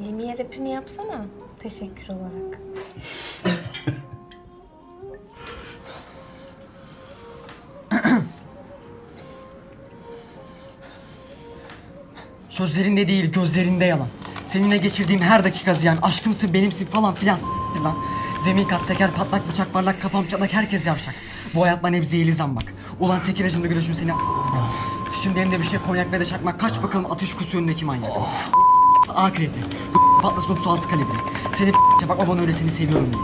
Limiye rapini yapsana. Teşekkür olarak. Sözlerinde değil gözlerinde yalan. Seninle geçirdiğim her dakika ziyan. Aşkımsın benimsin falan filan lan. Zemin kat teker patlak bıçak parlak kafam çatlak herkes yavşak. Bu hayat bana hep zehirli zambak. Ulan tek ilacımda gülüşüm seni Şimdi elimde bir şey konyak ve de çakmak. Kaç bakalım atış kusu önündeki manyak. A kredi. Patlasın su altı kalibri. Seni bakma bana öyle seni seviyorum diye.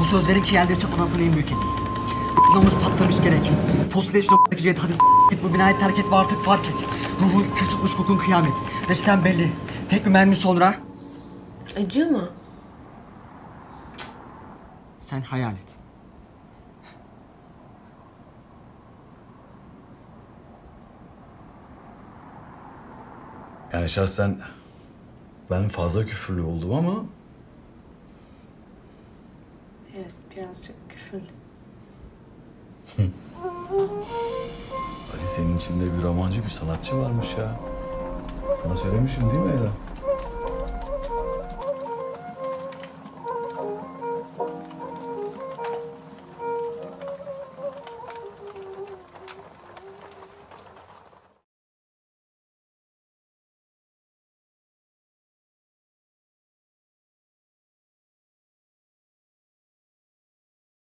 Bu sözlerin ki yerleri çatmadan sana en büyük hediye. Namus patlamış gerek. Fosil eşyadaki jet hadi git bu binayı terk et ve artık fark et. Ruhun kül tutmuş kokun kıyamet. Reçeten belli. Tek bir mermi sonra Acıyor mu? sen hayal et. Yani şahsen ben fazla küfürlü oldum ama Evet, birazcık küfürlü. Ali senin içinde bir romancı bir sanatçı varmış ya. Sana söylemişim değil mi Ela?